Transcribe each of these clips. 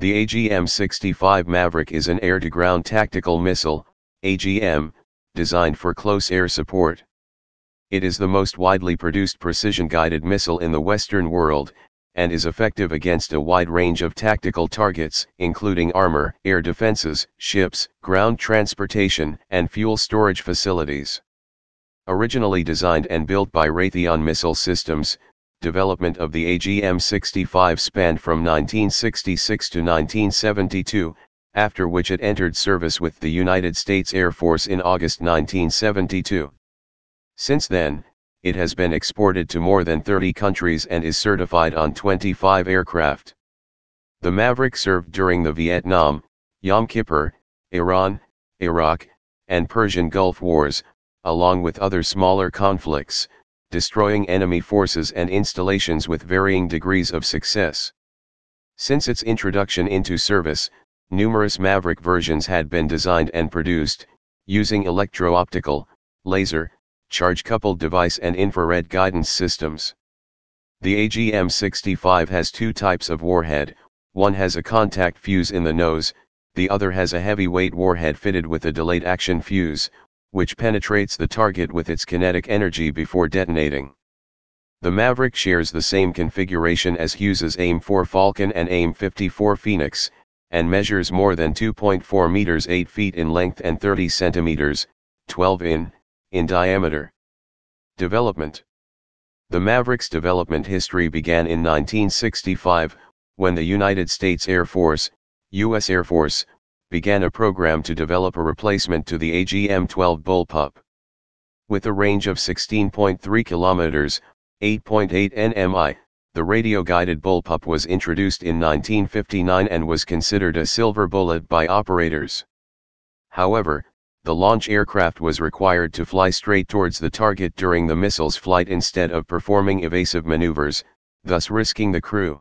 The AGM-65 Maverick is an air-to-ground tactical missile, AGM, designed for close air support. It is the most widely produced precision-guided missile in the Western world, and is effective against a wide range of tactical targets, including armor, air defenses, ships, ground transportation, and fuel storage facilities. Originally designed and built by Raytheon Missile Systems, development of the AGM-65 spanned from 1966 to 1972, after which it entered service with the United States Air Force in August 1972. Since then, it has been exported to more than 30 countries and is certified on 25 aircraft. The Maverick served during the Vietnam, Yom Kippur, Iran, Iraq, and Persian Gulf Wars, along with other smaller conflicts, destroying enemy forces and installations with varying degrees of success. Since its introduction into service, numerous Maverick versions had been designed and produced, using electro-optical, laser, charge-coupled device and infrared guidance systems. The AGM-65 has two types of warhead, one has a contact fuse in the nose, the other has a heavyweight warhead fitted with a delayed action fuse, which penetrates the target with its kinetic energy before detonating. The Maverick shares the same configuration as Hughes's AIM-4 Falcon and AIM-54 Phoenix, and measures more than 2.4 meters 8 feet in length and 30 centimeters, 12 in, in diameter. Development The Maverick's development history began in 1965, when the United States Air Force, U.S. Air Force, began a program to develop a replacement to the AGM-12 Bullpup. With a range of 16.3 kilometers, 8.8 nmi, the radio-guided bullpup was introduced in 1959 and was considered a silver bullet by operators. However, the launch aircraft was required to fly straight towards the target during the missile's flight instead of performing evasive maneuvers, thus risking the crew.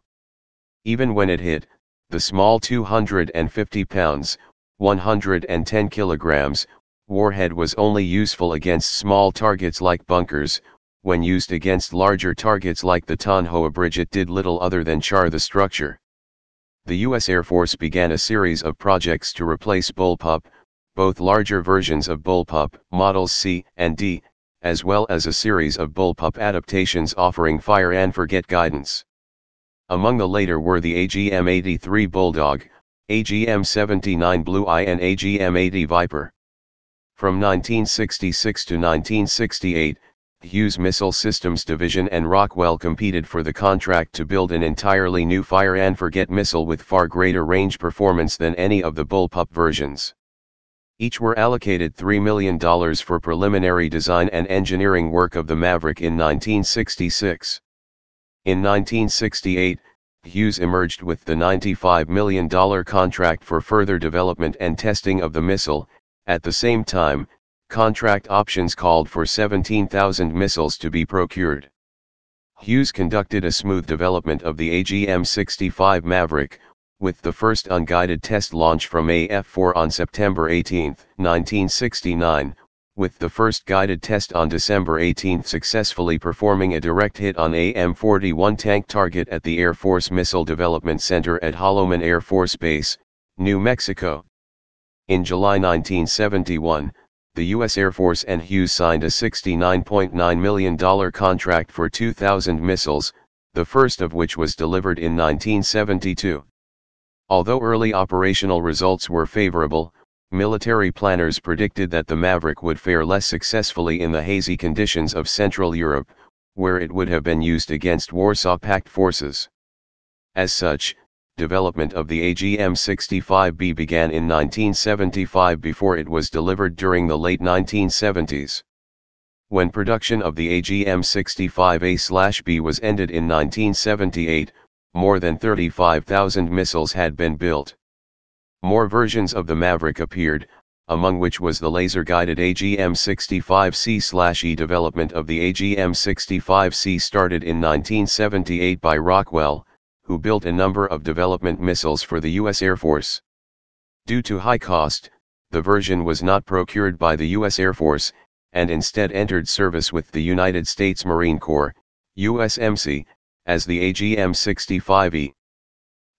Even when it hit, the small 250 pounds, 110 kilograms, warhead was only useful against small targets like bunkers, when used against larger targets like the Thanh Hoa Bridge it did little other than char the structure. The U.S. Air Force began a series of projects to replace Bullpup, both larger versions of Bullpup, Models C and D, as well as a series of Bullpup adaptations offering fire and forget guidance. Among the later were the AGM-83 Bulldog, AGM-79 Blue Eye and AGM-80 Viper. From 1966 to 1968, Hughes Missile Systems Division and Rockwell competed for the contract to build an entirely new fire and forget missile with far greater range performance than any of the Bullpup versions. Each were allocated $3 million for preliminary design and engineering work of the Maverick in 1966. In 1968, Hughes emerged with the $95 million contract for further development and testing of the missile, at the same time, contract options called for 17,000 missiles to be procured. Hughes conducted a smooth development of the AGM-65 Maverick, with the first unguided test launch from AF-4 on September 18, 1969, with the first guided test on December 18 successfully performing a direct hit on AM-41 tank target at the Air Force Missile Development Center at Holloman Air Force Base, New Mexico. In July 1971, the U.S. Air Force and Hughes signed a $69.9 million contract for 2,000 missiles, the first of which was delivered in 1972. Although early operational results were favorable, military planners predicted that the Maverick would fare less successfully in the hazy conditions of Central Europe, where it would have been used against Warsaw Pact forces. As such, development of the AGM-65B began in 1975 before it was delivered during the late 1970s. When production of the AGM-65A-B was ended in 1978, more than 35,000 missiles had been built. More versions of the Maverick appeared, among which was the laser-guided AGM-65C/E development of the AGM-65C started in 1978 by Rockwell, who built a number of development missiles for the U.S. Air Force. Due to high cost, the version was not procured by the U.S. Air Force, and instead entered service with the United States Marine Corps, USMC, as the AGM-65E.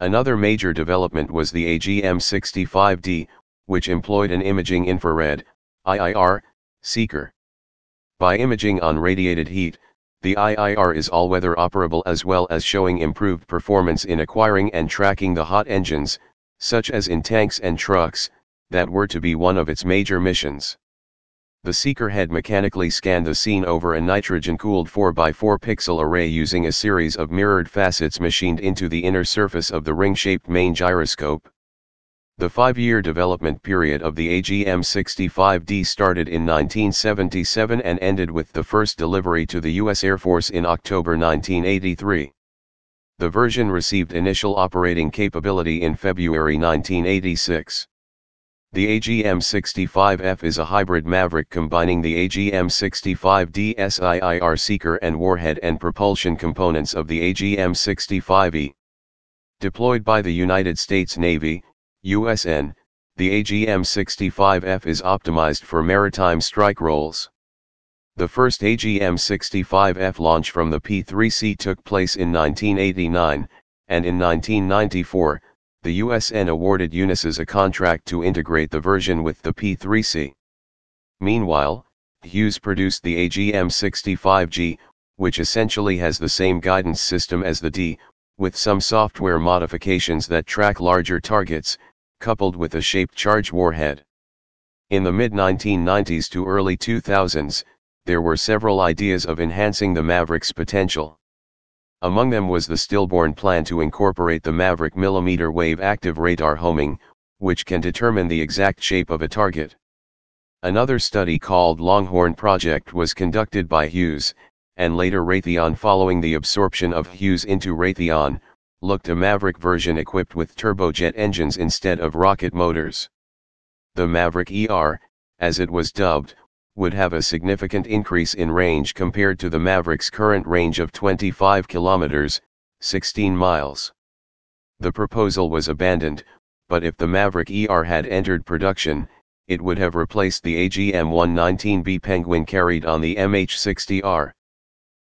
Another major development was the AGM-65D, which employed an imaging infrared, IIR, seeker. By imaging on radiated heat, the IIR is all-weather operable as well as showing improved performance in acquiring and tracking the hot engines, such as in tanks and trucks, that were to be one of its major missions. The seeker head mechanically scanned the scene over a nitrogen-cooled 4x4 pixel array using a series of mirrored facets machined into the inner surface of the ring-shaped main gyroscope. The five-year development period of the AGM-65D started in 1977 and ended with the first delivery to the U.S. Air Force in October 1983. The version received initial operating capability in February 1986. The AGM-65F is a hybrid Maverick combining the AGM-65D SIIR seeker and warhead and propulsion components of the AGM-65E. Deployed by the United States Navy, USN, the AGM-65F is optimized for maritime strike roles. The first AGM-65F launch from the P-3C took place in 1989, and in 1994, the USN awarded Unisys a contract to integrate the version with the P-3C. Meanwhile, Hughes produced the AGM-65G, which essentially has the same guidance system as the D, with some software modifications that track larger targets, coupled with a shaped charge warhead. In the mid-1990s to early 2000s, there were several ideas of enhancing the Maverick's potential. Among them was the stillborn plan to incorporate the Maverick millimeter wave active radar homing, which can determine the exact shape of a target. Another study called Longhorn Project was conducted by Hughes, and later Raytheon following the absorption of Hughes into Raytheon, looked a Maverick version equipped with turbojet engines instead of rocket motors. The Maverick ER, as it was dubbed, would have a significant increase in range compared to the Maverick's current range of 25 kilometers, 16 miles. The proposal was abandoned, but if the Maverick ER had entered production, it would have replaced the AGM-119B Penguin carried on the MH-60R.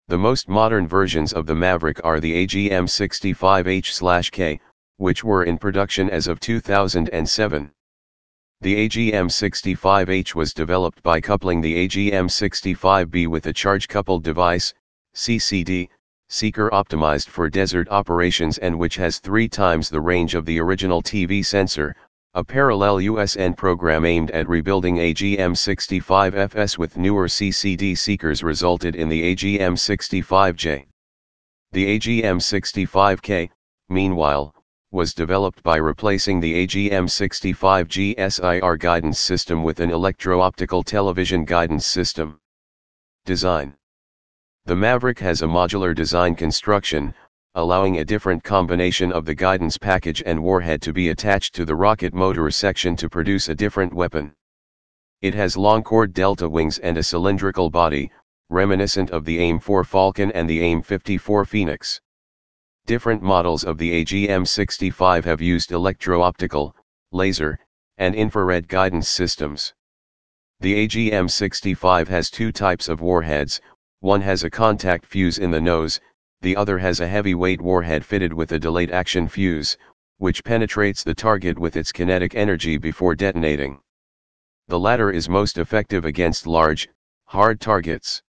The most modern versions of the Maverick are the AGM-65H/K, which were in production as of 2007. The AGM-65H was developed by coupling the AGM-65B with a charge-coupled device, CCD, seeker optimized for desert operations and which has three times the range of the original TV sensor, a parallel USN program aimed at rebuilding AGM-65FS with newer CCD seekers resulted in the AGM-65J. The AGM-65K, meanwhile, was developed by replacing the AGM-65G SIR guidance system with an electro-optical television guidance system. Design The Maverick has a modular design construction, allowing a different combination of the guidance package and warhead to be attached to the rocket motor section to produce a different weapon. It has long chord delta wings and a cylindrical body, reminiscent of the AIM-4 Falcon and the AIM-54 Phoenix. Different models of the AGM-65 have used electro-optical, laser, and infrared guidance systems. The AGM-65 has two types of warheads, one has a contact fuse in the nose, the other has a heavyweight warhead fitted with a delayed action fuse, which penetrates the target with its kinetic energy before detonating. The latter is most effective against large, hard targets.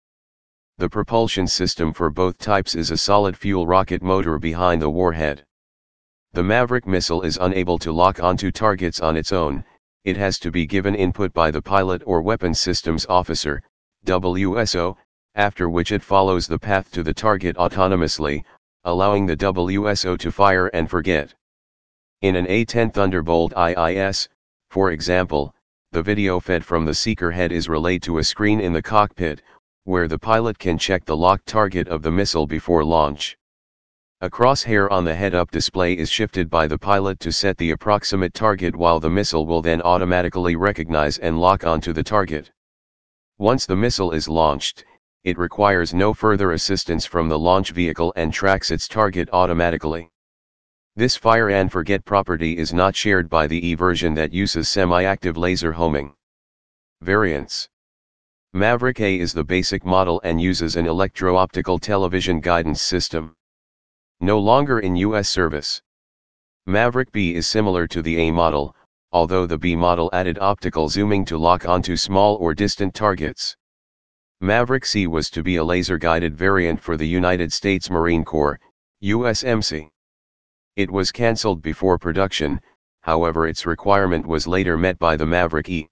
The propulsion system for both types is a solid fuel rocket motor behind the warhead. The Maverick missile is unable to lock onto targets on its own, it has to be given input by the pilot or weapons systems officer, WSO, after which it follows the path to the target autonomously, allowing the WSO to fire and forget. In an A-10 Thunderbolt IIS, for example, the video fed from the seeker head is relayed to a screen in the cockpit, where the pilot can check the locked target of the missile before launch. A crosshair on the head-up display is shifted by the pilot to set the approximate target while the missile will then automatically recognize and lock onto the target. Once the missile is launched, it requires no further assistance from the launch vehicle and tracks its target automatically. This fire and forget property is not shared by the E version that uses semi-active laser homing. Variants Maverick A is the basic model and uses an electro-optical television guidance system. No longer in U.S. service. Maverick B is similar to the A model, although the B model added optical zooming to lock onto small or distant targets. Maverick C was to be a laser-guided variant for the United States Marine Corps, USMC. It was cancelled before production, however its requirement was later met by the Maverick E.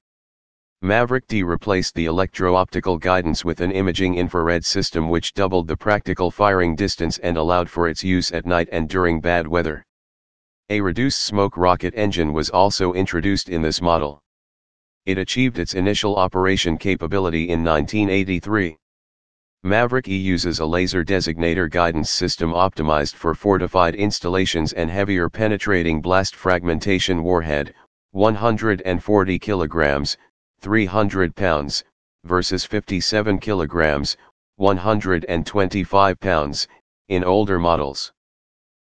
Maverick D replaced the electro-optical guidance with an imaging infrared system which doubled the practical firing distance and allowed for its use at night and during bad weather. A reduced smoke rocket engine was also introduced in this model. It achieved its initial operation capability in 1983. Maverick E uses a laser designator guidance system optimized for fortified installations and heavier penetrating blast fragmentation warhead, 140 kilograms, 300 pounds, versus 57 kilograms, 125 pounds, in older models.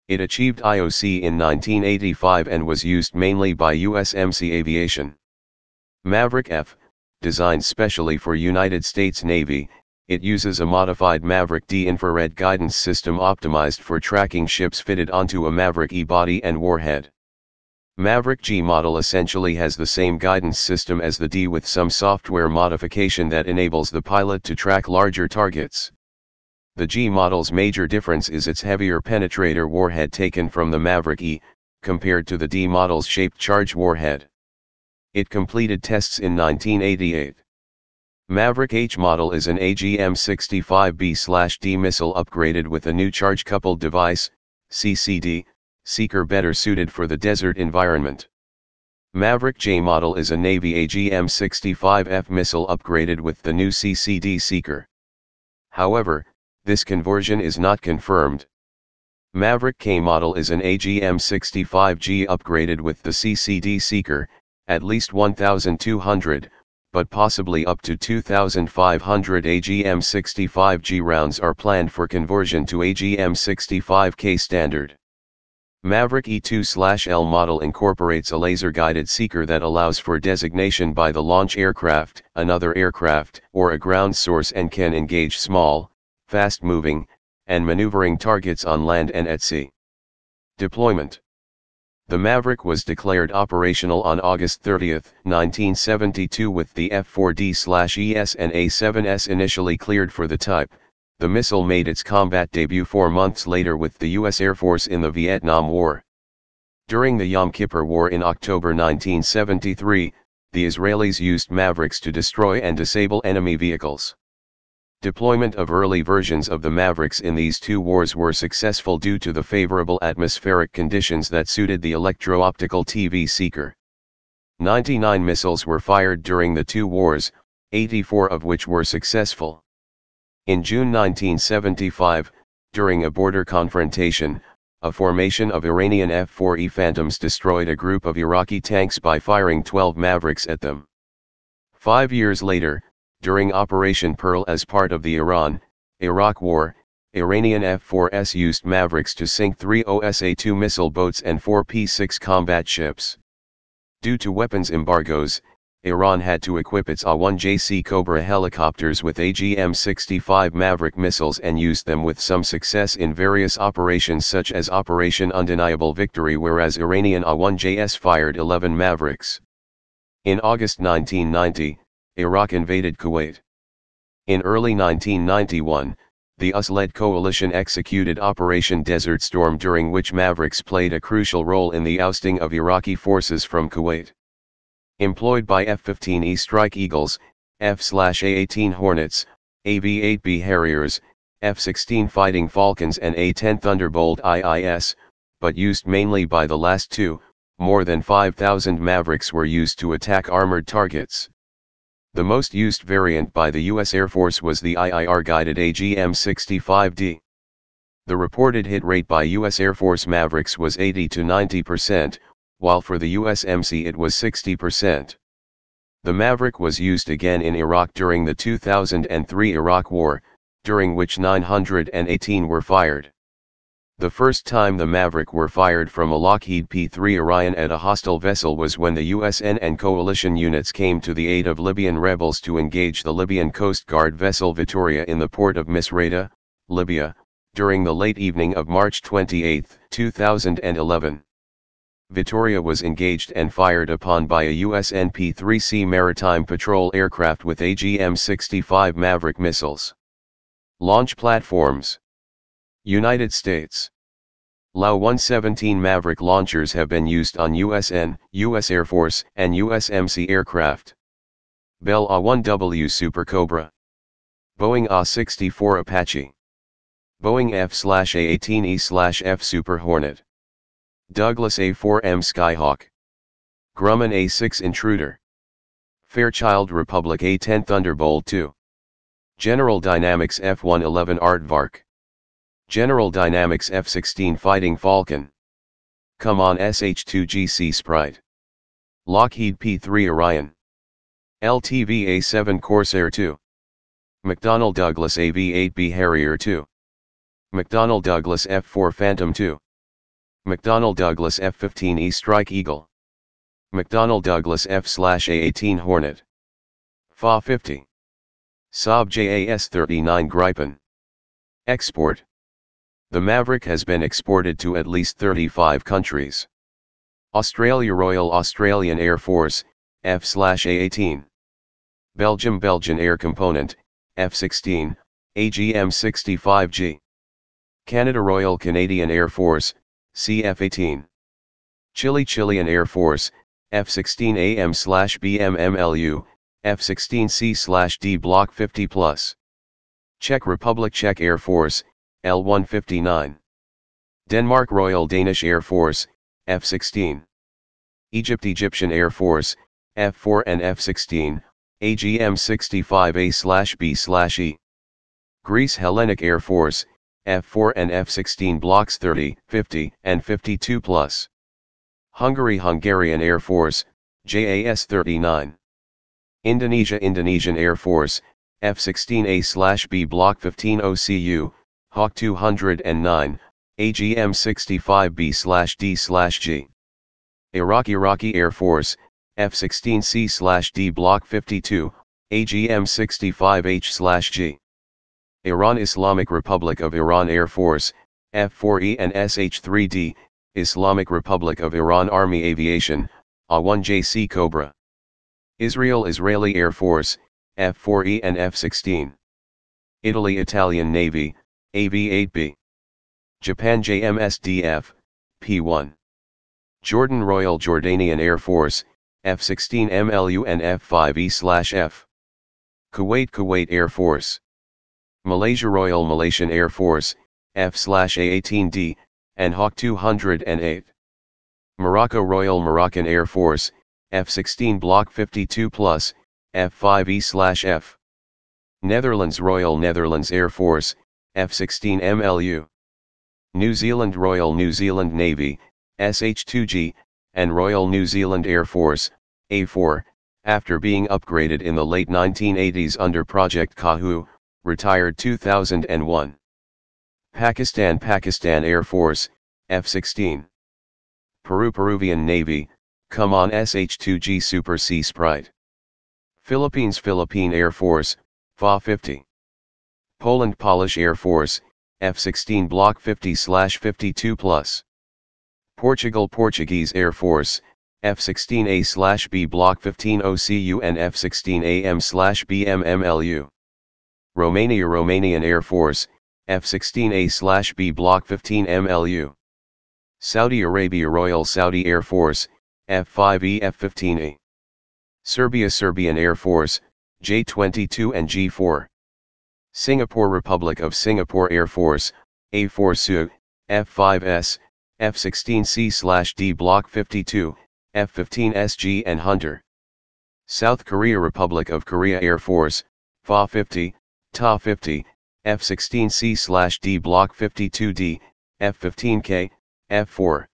It achieved IOC in 1985 and was used mainly by USMC Aviation. Maverick F, designed specially for United States Navy, it uses a modified Maverick D infrared guidance system optimized for tracking ships fitted onto a Maverick E body and warhead. Maverick G model essentially has the same guidance system as the D with some software modification that enables the pilot to track larger targets. The G model's major difference is its heavier penetrator warhead taken from the Maverick E, compared to the D model's shaped charge warhead. It completed tests in 1988. Maverick H model is an AGM-65B-D missile upgraded with a new charge-coupled device, CCD, seeker better suited for the desert environment. Maverick J model is a Navy AGM-65F missile upgraded with the new CCD seeker. However, this conversion is not confirmed. Maverick K model is an AGM-65G upgraded with the CCD seeker, at least 1,200, but possibly up to 2,500 AGM-65G rounds are planned for conversion to AGM-65K standard. Maverick E2-L model incorporates a laser-guided seeker that allows for designation by the launch aircraft, another aircraft, or a ground source and can engage small, fast-moving, and maneuvering targets on land and at sea. Deployment The Maverick was declared operational on August 30, 1972 with the F-4D-ES and A-7S initially cleared for the type. The missile made its combat debut four months later with the U.S. Air Force in the Vietnam War. During the Yom Kippur War in October 1973, the Israelis used Mavericks to destroy and disable enemy vehicles. Deployment of early versions of the Mavericks in these two wars were successful due to the favorable atmospheric conditions that suited the electro-optical TV seeker. 99 missiles were fired during the two wars, 84 of which were successful. In June 1975, during a border confrontation, a formation of Iranian F-4E Phantoms destroyed a group of Iraqi tanks by firing 12 Mavericks at them. Five years later, during Operation Pearl as part of the Iran-Iraq War, Iranian F-4S used Mavericks to sink three OSA-2 missile boats and four P-6 combat ships. Due to weapons embargoes, Iran had to equip its AH-1J SeaCobra helicopters with AGM-65 Maverick missiles and used them with some success in various operations such as Operation Undeniable Victory whereas Iranian A-1JS fired 11 Mavericks. In August 1990, Iraq invaded Kuwait. In early 1991, the US-led coalition executed Operation Desert Storm during which Mavericks played a crucial role in the ousting of Iraqi forces from Kuwait. Employed by F-15E Strike Eagles, F-A-18 Hornets, AV-8B Harriers, F-16 Fighting Falcons and A-10 Thunderbolt IIS, but used mainly by the last two, more than 5,000 Mavericks were used to attack armored targets. The most used variant by the U.S. Air Force was the IIR-guided AGM-65D. The reported hit rate by U.S. Air Force Mavericks was 80 to 90%, while for the USMC it was 60%. The Maverick was used again in Iraq during the 2003 Iraq War, during which 918 were fired. The first time the Maverick were fired from a Lockheed P-3 Orion at a hostile vessel was when the USN and coalition units came to the aid of Libyan rebels to engage the Libyan Coast Guard vessel Vittoria in the port of Misrata, Libya, during the late evening of March 28, 2011. Vittoria was engaged and fired upon by a USNP-3C Maritime Patrol aircraft with AGM-65 Maverick missiles. Launch platforms United States LAU-117 Maverick launchers have been used on USN, US Air Force, and USMC aircraft. Bell AH-1W Super Cobra. Boeing AH-64 Apache. Boeing F-A-18E-F Super Hornet. Douglas A-4M Skyhawk. Grumman A-6 Intruder. Fairchild Republic A-10 Thunderbolt II. General Dynamics F-111 Aardvark. General Dynamics F-16 Fighting Falcon. Kaman SH-2GC Sprite. Lockheed P-3 Orion. LTV A-7 Corsair II. McDonnell Douglas AV-8B Harrier II. McDonnell Douglas F-4 Phantom II. McDonnell Douglas F-15E Strike Eagle. McDonnell Douglas F-A-18 Hornet. FA-50. Saab JAS-39 Gripen. Export. The Maverick has been exported to at least 35 countries. Australia Royal Australian Air Force, F-A-18. Belgium Belgian Air Component, F-16, AGM-65G. Canada Royal Canadian Air Force, CF-18. Chile Chilean Air Force, F-16AM-BMMLU, F-16C-D Block 50 Plus. Czech Republic Czech Air Force, L-159. Denmark Royal Danish Air Force, F-16. Egypt Egyptian Air Force, F-4 and F-16, AGM-65A-B-E. Greece Hellenic Air Force, F-4 and F-16 Blocks 30, 50, and 52 plus. Hungary Hungarian Air Force, JAS-39. Indonesia Indonesian Air Force, F-16A-B Block 15 OCU, Hawk 209, AGM 65B/D/G. Iraq Iraqi Air Force, F-16C/D Block 52, AGM 65H/G. Iran Islamic Republic of Iran Air Force, F-4E and SH-3D, Islamic Republic of Iran Army Aviation, AH-1J SeaCobra. Israel Israeli Air Force, F-4E and F-16. Italy Italian Navy, AV-8B. Japan JMSDF, P-1. Jordan Royal Jordanian Air Force, F-16 MLU and F-5E-F. Kuwait Kuwait Air Force. Malaysia Royal Malaysian Air Force, F-A-18D, and Hawk 208. Morocco Royal Moroccan Air Force, F-16 Block 52 Plus, F-5E-F. Netherlands Royal Netherlands Air Force, F-16 MLU. New Zealand Royal New Zealand Navy, SH-2G, and Royal New Zealand Air Force, A4, after being upgraded in the late 1980s under Project Kahu, retired 2001. Pakistan Pakistan Air Force, F-16. Peru Peruvian Navy, Kaman SH-2G Super Sea Sprite. Philippines Philippine Air Force, FA-50. Poland Polish Air Force, F-16 Block 50-52 plus. Portugal Portuguese Air Force, F-16A-B Block 15 OCU and F-16AM-BMMLU. Romania Romanian Air Force, F-16A-B Block 15 MLU. Saudi Arabia Royal Saudi Air Force, F-5E F-15A. Serbia Serbian Air Force, J-22 and G-4. Singapore Republic of Singapore Air Force, A4 SU, F5S, F16C/D Block 52, F15SG and Hunter. South Korea Republic of Korea Air Force, FA-50, TA-50, F16C/D Block 52D, F15K, F4.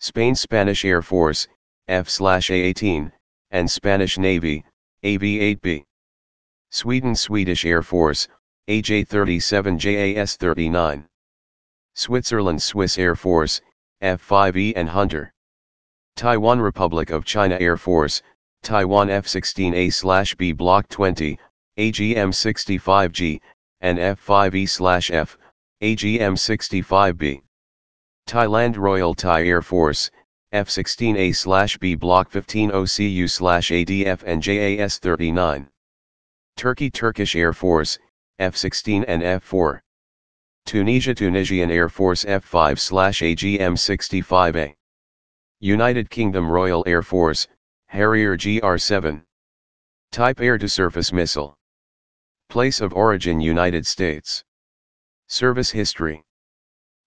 Spain Spanish Air Force, F/A-18, and Spanish Navy, AV-8B. Sweden Swedish Air Force, AJ-37 JAS-39. Switzerland Swiss Air Force, F-5E and Hunter. Taiwan Republic of China Air Force, Taiwan F-16A-B Block 20, AGM-65G, and F-5E-F, AGM-65B. Thailand Royal Thai Air Force, F-16A-B Block 15 OCU-ADF and JAS 39. Turkey Turkish Air Force, F-16 and F-4. Tunisia Tunisian Air Force F-5-AGM-65A. United Kingdom Royal Air Force, Harrier GR-7. Type Air-to-Surface Missile. Place of origin United States. Service history.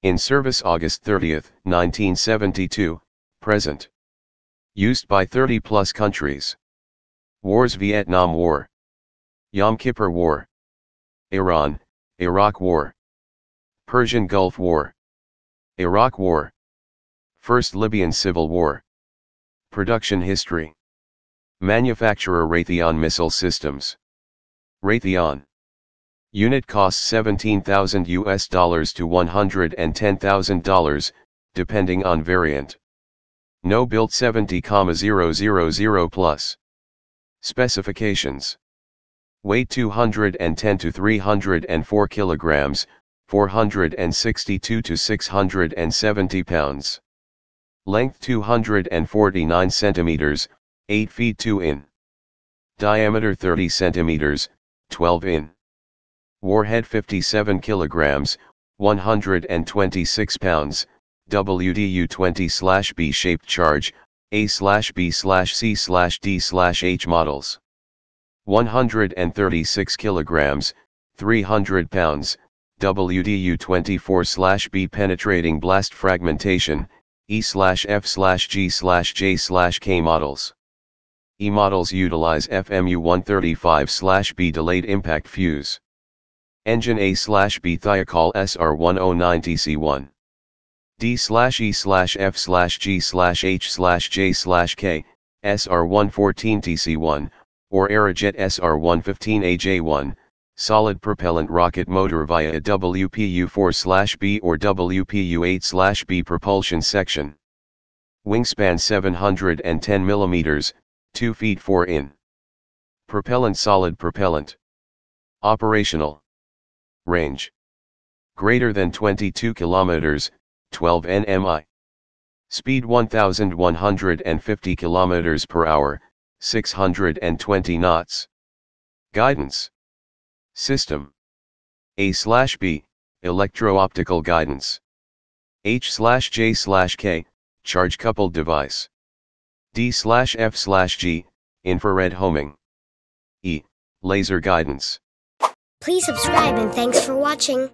In service August 30, 1972, present. Used by 30 plus countries. Wars Vietnam War. Yom Kippur War. Iran, Iraq War. Persian Gulf War. Iraq War. First Libyan Civil War. Production history. Manufacturer Raytheon Missile Systems. Raytheon. Unit costs 17,000 US dollars to $110,000, depending on variant. No built 70,000 plus. Specifications. Weight 210 to 304 kilograms, 462 to 670 pounds. Length 249 centimeters, 8 feet 2 in. Diameter 30 centimeters, 12 in. Warhead 57 kilograms, 126 pounds, WDU 20 slash B shaped charge, A slash B slash C slash D slash H models. 136 kilograms, 300 pounds, WDU 24 slash B penetrating blast fragmentation, E slash F slash G slash J slash K models. E models utilize FMU 135 slash B delayed impact fuse. Engine A slash B Thiokol SR 109 TC1. D slash E slash F slash G slash H slash J slash K, SR 114 TC1, or Aerojet SR 115 AJ1, solid propellant rocket motor via a WPU-4-B or WPU-8-B propulsion section. Wingspan 710 mm, 2 feet 4 in. Propellant solid propellant. Operational. Range. Greater than 22 kilometers, 12 nmi. Speed 1150 kilometers per hour, 620 knots. Guidance. System. A slash B, electro-optical guidance. H slash J slash K, charge coupled device. D slash F slash G, infrared homing. E, laser guidance. Please subscribe and thanks for watching.